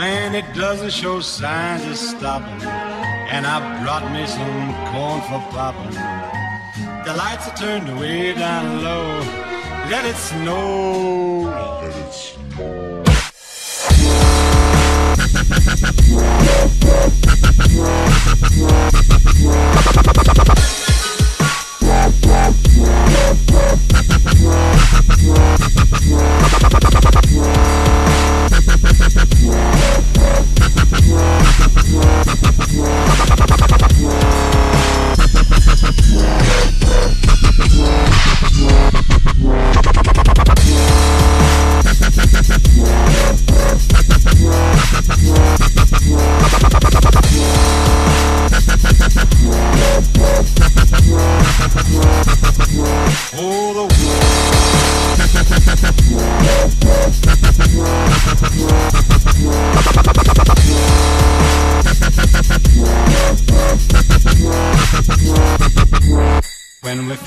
Man, it doesn't show signs of stopping. And I brought me some corn for popping. The lights are turned way down low. Let it snow.